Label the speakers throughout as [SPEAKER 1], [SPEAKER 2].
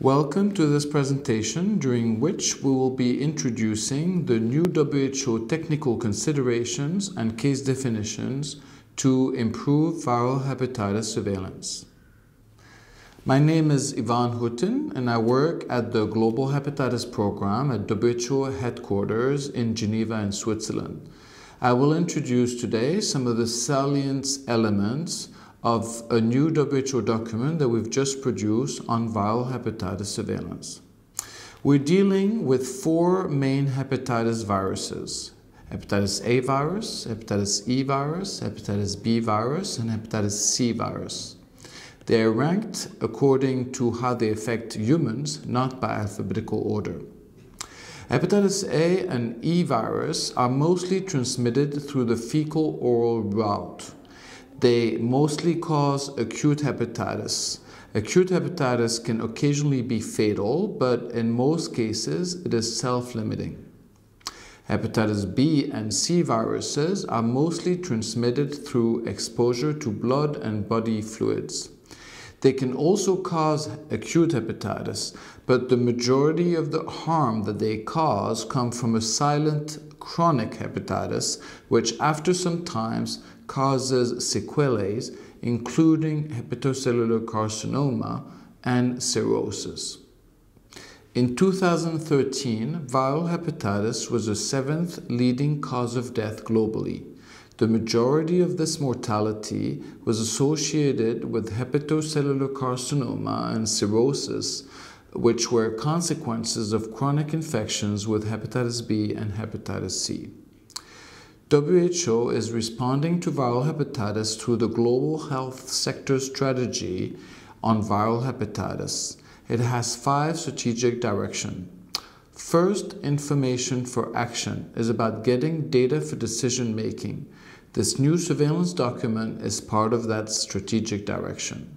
[SPEAKER 1] Welcome to this presentation during which we will be introducing the new WHO technical considerations and case definitions to improve viral hepatitis surveillance. My name is Yvan Hutin and I work at the Global Hepatitis Program at WHO headquarters in Geneva in Switzerland. I will introduce today some of the salient elements of a new WHO document that we've just produced on viral hepatitis surveillance. We're dealing with four main hepatitis viruses hepatitis A virus, hepatitis E virus, hepatitis B virus, and hepatitis C virus. They are ranked according to how they affect humans, not by alphabetical order. Hepatitis A and E virus are mostly transmitted through the fecal oral route. They mostly cause acute hepatitis. Acute hepatitis can occasionally be fatal, but in most cases it is self-limiting. Hepatitis B and C viruses are mostly transmitted through exposure to blood and body fluids. They can also cause acute hepatitis, but the majority of the harm that they cause come from a silent chronic hepatitis, which after some times causes sequelae, including hepatocellular carcinoma and cirrhosis. In 2013, viral hepatitis was the seventh leading cause of death globally. The majority of this mortality was associated with hepatocellular carcinoma and cirrhosis, which were consequences of chronic infections with hepatitis B and hepatitis C. WHO is responding to viral hepatitis through the Global Health Sector Strategy on Viral Hepatitis. It has five strategic directions. First, information for action is about getting data for decision making. This new surveillance document is part of that strategic direction.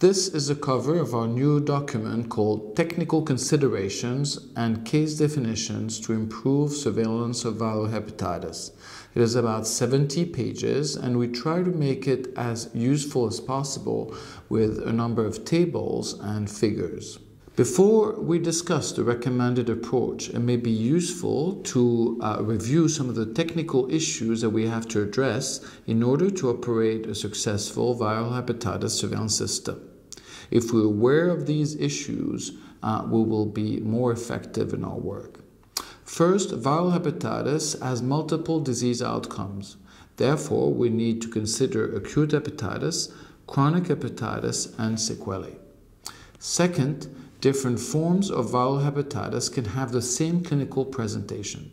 [SPEAKER 1] This is a cover of our new document called Technical Considerations and Case Definitions to Improve Surveillance of Viral Hepatitis. It is about 70 pages and we try to make it as useful as possible with a number of tables and figures. Before we discuss the recommended approach, it may be useful to uh, review some of the technical issues that we have to address in order to operate a successful viral hepatitis surveillance system. If we're aware of these issues, uh, we will be more effective in our work. First, viral hepatitis has multiple disease outcomes. Therefore, we need to consider acute hepatitis, chronic hepatitis, and sequelae. Second, different forms of viral hepatitis can have the same clinical presentation.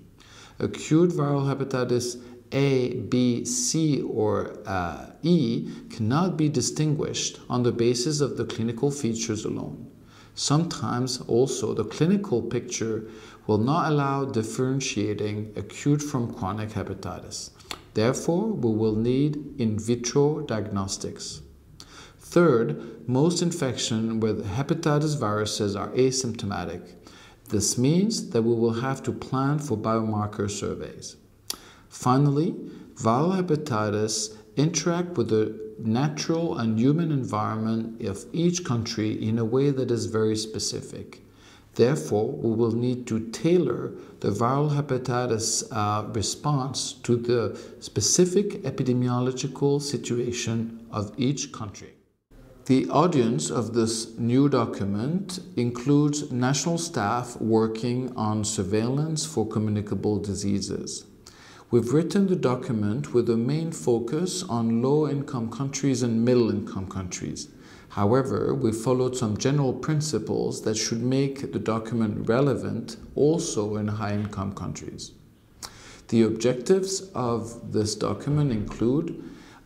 [SPEAKER 1] Acute viral hepatitis A, B, C, or uh, E cannot be distinguished on the basis of the clinical features alone. Sometimes also the clinical picture will not allow differentiating acute from chronic hepatitis. Therefore, we will need in vitro diagnostics. Third, most infections with hepatitis viruses are asymptomatic. This means that we will have to plan for biomarker surveys. Finally, viral hepatitis interact with the natural and human environment of each country in a way that is very specific. Therefore, we will need to tailor the viral hepatitis uh, response to the specific epidemiological situation of each country. The audience of this new document includes national staff working on surveillance for communicable diseases. We've written the document with a main focus on low-income countries and middle-income countries. However, we followed some general principles that should make the document relevant also in high-income countries. The objectives of this document include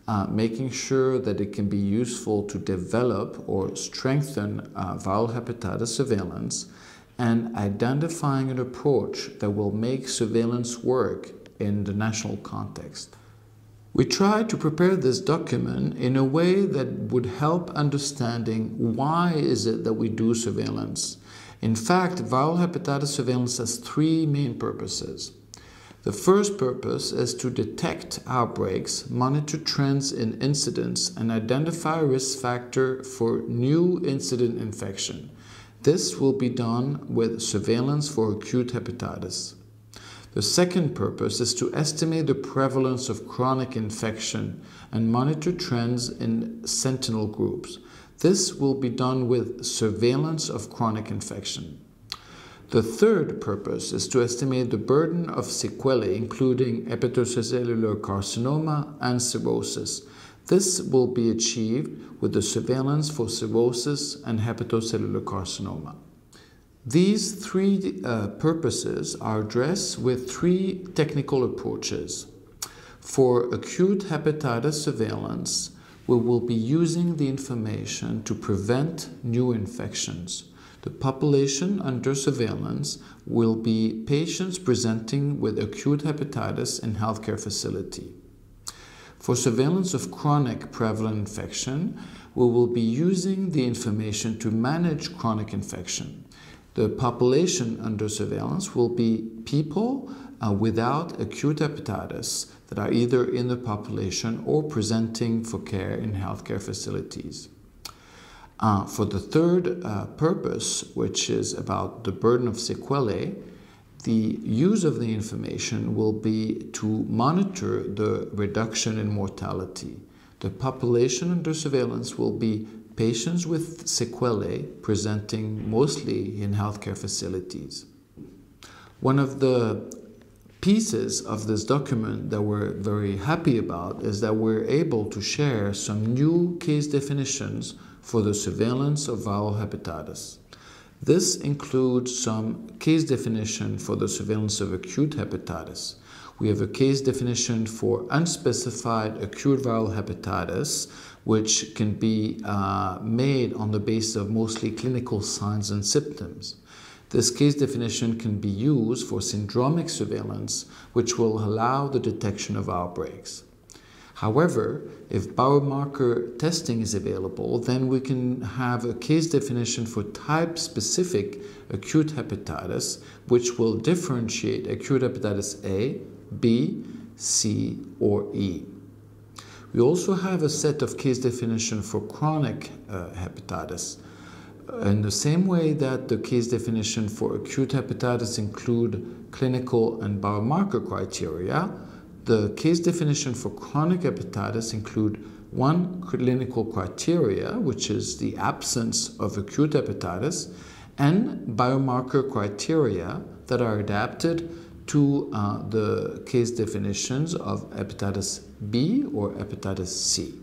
[SPEAKER 1] uh, making sure that it can be useful to develop or strengthen uh, viral hepatitis surveillance and identifying an approach that will make surveillance work in the national context. We tried to prepare this document in a way that would help understanding why is it that we do surveillance. In fact, viral hepatitis surveillance has three main purposes. The first purpose is to detect outbreaks, monitor trends in incidence, and identify risk factor for new incident infection. This will be done with surveillance for acute hepatitis. The second purpose is to estimate the prevalence of chronic infection and monitor trends in sentinel groups. This will be done with surveillance of chronic infection. The third purpose is to estimate the burden of sequelae, including hepatocellular carcinoma and cirrhosis. This will be achieved with the surveillance for cirrhosis and hepatocellular carcinoma. These three uh, purposes are addressed with three technical approaches. For acute hepatitis surveillance, we will be using the information to prevent new infections. The population under surveillance will be patients presenting with acute hepatitis in healthcare facility. For surveillance of chronic prevalent infection, we will be using the information to manage chronic infection. The population under surveillance will be people uh, without acute hepatitis that are either in the population or presenting for care in healthcare facilities. Uh, for the third uh, purpose, which is about the burden of sequelae, the use of the information will be to monitor the reduction in mortality. The population under surveillance will be patients with sequelae presenting mostly in healthcare facilities. One of the pieces of this document that we're very happy about is that we're able to share some new case definitions for the surveillance of viral hepatitis. This includes some case definition for the surveillance of acute hepatitis. We have a case definition for unspecified acute viral hepatitis, which can be uh, made on the basis of mostly clinical signs and symptoms. This case definition can be used for syndromic surveillance, which will allow the detection of outbreaks. However, if biomarker testing is available, then we can have a case definition for type specific acute hepatitis, which will differentiate acute hepatitis A, B, C, or E. We also have a set of case definition for chronic uh, hepatitis. In the same way that the case definition for acute hepatitis include clinical and biomarker criteria, the case definition for chronic hepatitis include one clinical criteria, which is the absence of acute hepatitis, and biomarker criteria that are adapted to uh, the case definitions of hepatitis B or hepatitis C.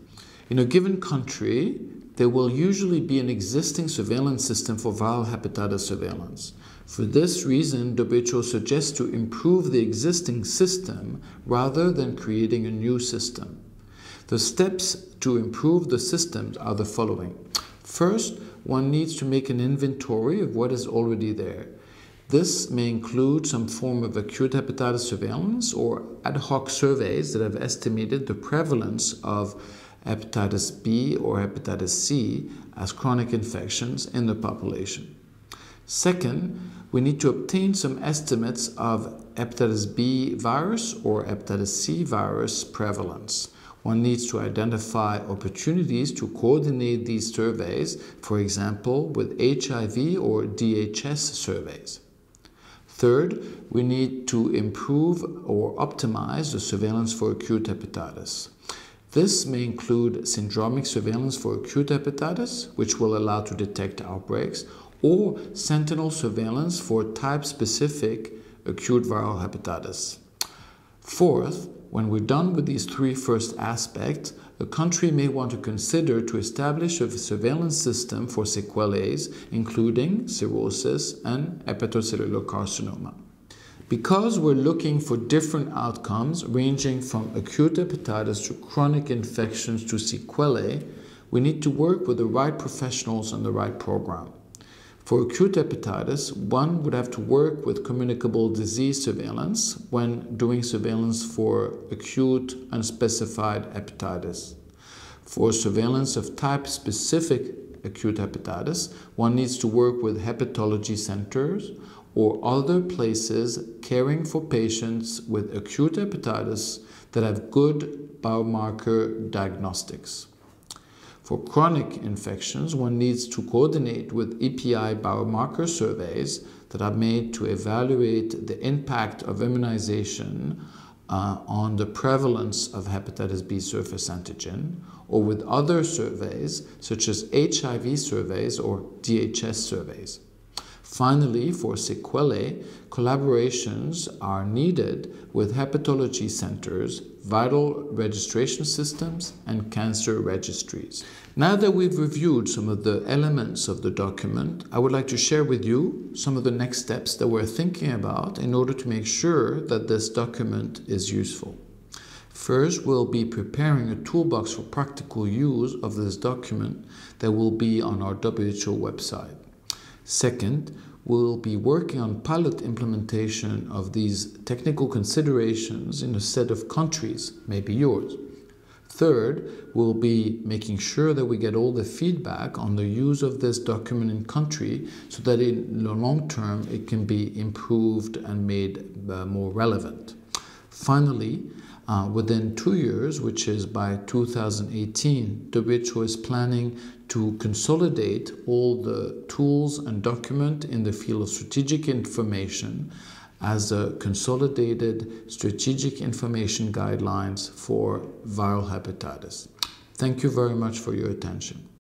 [SPEAKER 1] In a given country, there will usually be an existing surveillance system for viral hepatitis surveillance. For this reason, WHO suggests to improve the existing system rather than creating a new system. The steps to improve the systems are the following. First, one needs to make an inventory of what is already there. This may include some form of acute hepatitis surveillance or ad hoc surveys that have estimated the prevalence of hepatitis B or hepatitis C as chronic infections in the population. Second, we need to obtain some estimates of hepatitis B virus or hepatitis C virus prevalence. One needs to identify opportunities to coordinate these surveys, for example, with HIV or DHS surveys. Third, we need to improve or optimize the surveillance for acute hepatitis. This may include syndromic surveillance for acute hepatitis, which will allow to detect outbreaks, or sentinel surveillance for type-specific acute viral hepatitis. Fourth, when we're done with these three first aspects, a country may want to consider to establish a surveillance system for sequelae, including cirrhosis and hepatocellular carcinoma. Because we're looking for different outcomes ranging from acute hepatitis to chronic infections to sequelae, we need to work with the right professionals and the right program. For acute hepatitis, one would have to work with communicable disease surveillance when doing surveillance for acute unspecified hepatitis. For surveillance of type specific acute hepatitis, one needs to work with hepatology centers or other places caring for patients with acute hepatitis that have good biomarker diagnostics. For chronic infections, one needs to coordinate with EPI biomarker surveys that are made to evaluate the impact of immunization uh, on the prevalence of hepatitis B surface antigen, or with other surveys such as HIV surveys or DHS surveys. Finally, for sequelae, collaborations are needed with hepatology centers, vital registration systems, and cancer registries. Now that we've reviewed some of the elements of the document, I would like to share with you some of the next steps that we're thinking about in order to make sure that this document is useful. First, we'll be preparing a toolbox for practical use of this document that will be on our WHO website. Second, we'll be working on pilot implementation of these technical considerations in a set of countries, maybe yours. Third, we'll be making sure that we get all the feedback on the use of this document in country so that in the long term it can be improved and made uh, more relevant. Finally, uh, within two years, which is by 2018, WHO is planning to consolidate all the tools and document in the field of strategic information as a consolidated strategic information guidelines for viral hepatitis. Thank you very much for your attention.